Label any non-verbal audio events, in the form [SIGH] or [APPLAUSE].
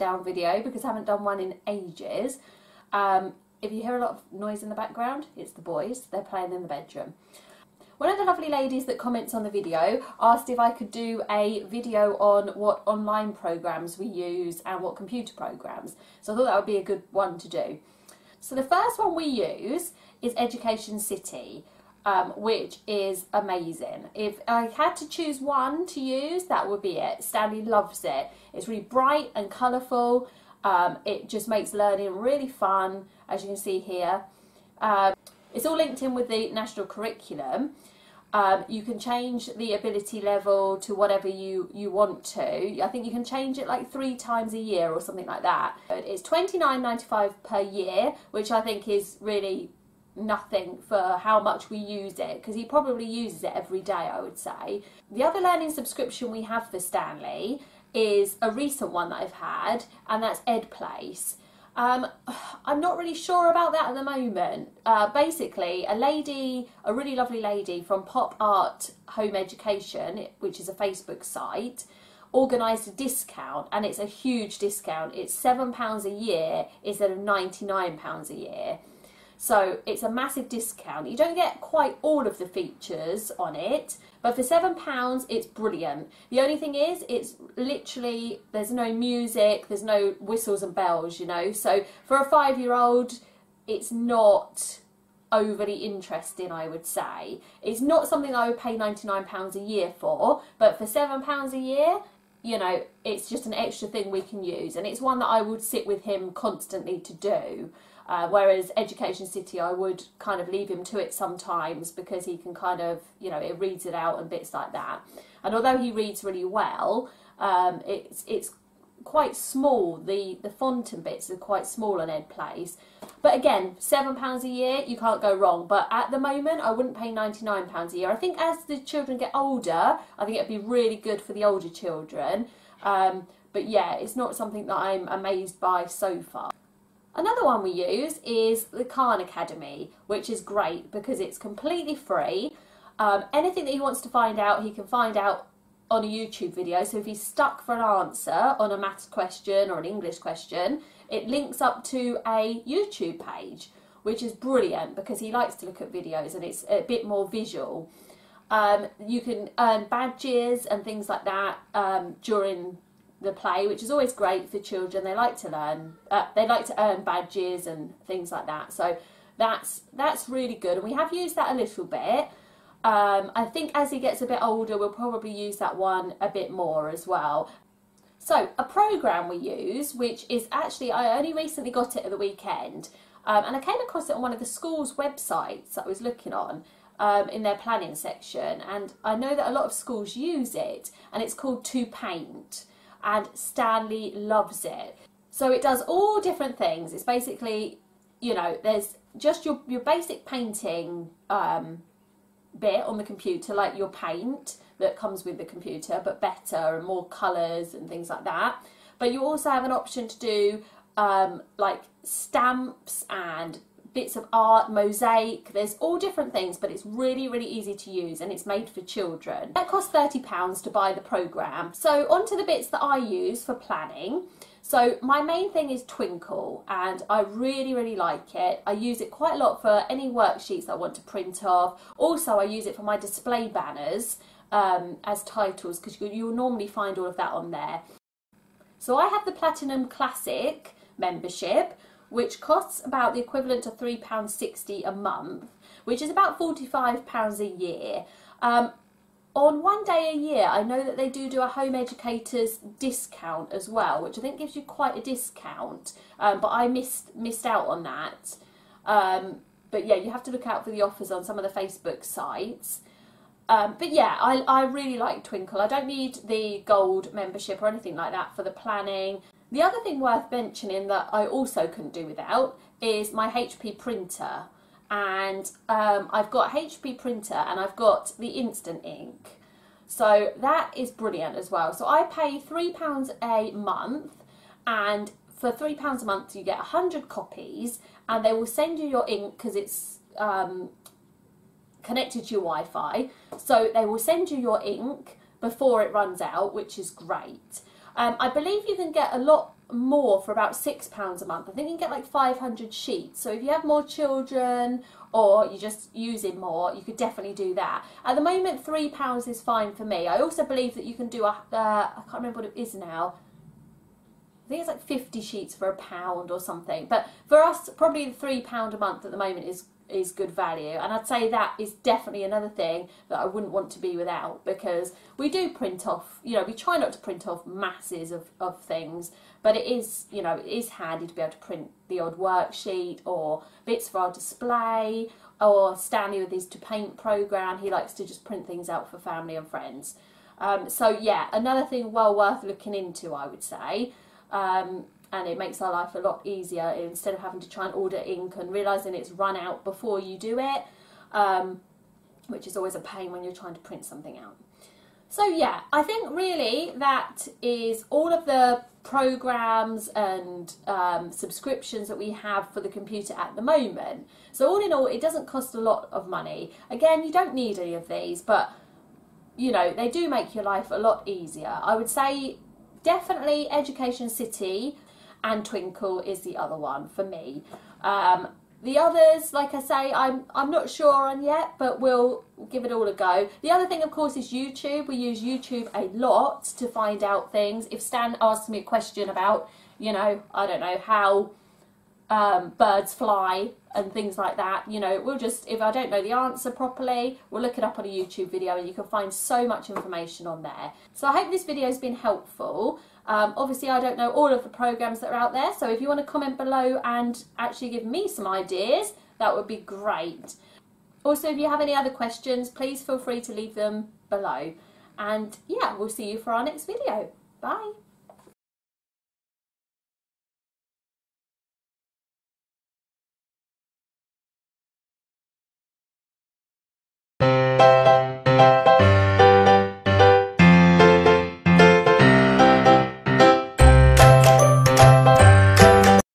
down video because I haven't done one in ages. Um, if you hear a lot of noise in the background, it's the boys. They're playing in the bedroom. One of the lovely ladies that comments on the video asked if I could do a video on what online programs we use and what computer programs. So I thought that would be a good one to do. So the first one we use is Education City, um, which is amazing. If I had to choose one to use, that would be it. Stanley loves it. It's really bright and colourful. Um, it just makes learning really fun, as you can see here. Uh, it's all linked in with the national curriculum. Um, you can change the ability level to whatever you, you want to. I think you can change it like three times a year or something like that. It's twenty nine ninety five per year, which I think is really nothing for how much we use it because he probably uses it every day I would say. The other learning subscription we have for Stanley is a recent one that I've had and that's EdPlace. Um, [SIGHS] I'm not really sure about that at the moment. Uh, basically, a lady, a really lovely lady from Pop Art Home Education, which is a Facebook site, organised a discount, and it's a huge discount. It's £7 a year instead of £99 a year. So it's a massive discount. You don't get quite all of the features on it, but for £7 it's brilliant. The only thing is, it's literally, there's no music, there's no whistles and bells, you know. So for a five year old, it's not overly interesting, I would say. It's not something I would pay £99 a year for, but for £7 a year, you know, it's just an extra thing we can use. And it's one that I would sit with him constantly to do. Uh, whereas Education City, I would kind of leave him to it sometimes because he can kind of, you know, it reads it out and bits like that. And although he reads really well, um, it's it's quite small. The the font and bits are quite small on EdPlace. But again, seven pounds a year, you can't go wrong. But at the moment, I wouldn't pay ninety nine pounds a year. I think as the children get older, I think it'd be really good for the older children. Um, but yeah, it's not something that I'm amazed by so far. Another one we use is the Khan Academy, which is great because it's completely free. Um, anything that he wants to find out, he can find out on a YouTube video. So if he's stuck for an answer on a maths question or an English question, it links up to a YouTube page, which is brilliant because he likes to look at videos and it's a bit more visual. Um, you can earn badges and things like that um, during the play, which is always great for children. They like to learn, uh, they like to earn badges and things like that. So that's that's really good, and we have used that a little bit. Um, I think as he gets a bit older, we'll probably use that one a bit more as well. So a program we use, which is actually I only recently got it at the weekend, um, and I came across it on one of the school's websites that I was looking on. Um, in their planning section, and I know that a lot of schools use it, and it's called To Paint and Stanley loves it. So it does all different things. It's basically, you know, there's just your, your basic painting um, bit on the computer, like your paint that comes with the computer, but better and more colours and things like that. But you also have an option to do um, like stamps and bits of art, mosaic, there's all different things, but it's really, really easy to use and it's made for children. That costs £30 to buy the programme. So on to the bits that I use for planning. So my main thing is Twinkl and I really, really like it. I use it quite a lot for any worksheets I want to print off. Also, I use it for my display banners um, as titles because you, you'll normally find all of that on there. So I have the Platinum Classic membership which costs about the equivalent to £3.60 a month, which is about £45 a year. Um, on one day a year, I know that they do do a home educators discount as well, which I think gives you quite a discount, um, but I missed missed out on that. Um, but yeah, you have to look out for the offers on some of the Facebook sites. Um, but yeah, I, I really like Twinkl. I don't need the gold membership or anything like that for the planning. The other thing worth mentioning that I also couldn't do without is my HP printer. And um, I've got HP printer and I've got the instant ink. So that is brilliant as well. So I pay £3 a month and for £3 a month you get 100 copies and they will send you your ink because it's um, connected to your Wi-Fi. So they will send you your ink before it runs out, which is great. Um, I believe you can get a lot more for about £6 a month. I think you can get like 500 sheets. So if you have more children or you're just using more, you could definitely do that. At the moment, £3 is fine for me. I also believe that you can do a, uh, I can't remember what it is now, I think it's like 50 sheets for a pound or something. But for us, probably the £3 a month at the moment is is good value. And I'd say that is definitely another thing that I wouldn't want to be without because we do print off, you know, we try not to print off masses of, of things, but it is, you know, it is handy to be able to print the odd worksheet or bits for our display or Stanley with his to paint program. He likes to just print things out for family and friends. Um, so yeah, another thing well worth looking into, I would say. Um, and it makes our life a lot easier instead of having to try and order ink and realizing it's run out before you do it, um, which is always a pain when you're trying to print something out. So yeah, I think really that is all of the programs and um, subscriptions that we have for the computer at the moment. So all in all, it doesn't cost a lot of money. Again, you don't need any of these, but you know, they do make your life a lot easier. I would say definitely Education City and Twinkl is the other one for me. Um, the others, like I say, I'm I'm not sure on yet, but we'll give it all a go. The other thing, of course, is YouTube. We use YouTube a lot to find out things. If Stan asks me a question about, you know, I don't know how um, birds fly and things like that, you know, we'll just if I don't know the answer properly, we'll look it up on a YouTube video, and you can find so much information on there. So I hope this video has been helpful. Um, obviously, I don't know all of the programs that are out there, so if you want to comment below and actually give me some ideas, that would be great. Also, if you have any other questions, please feel free to leave them below. And yeah, we'll see you for our next video. Bye.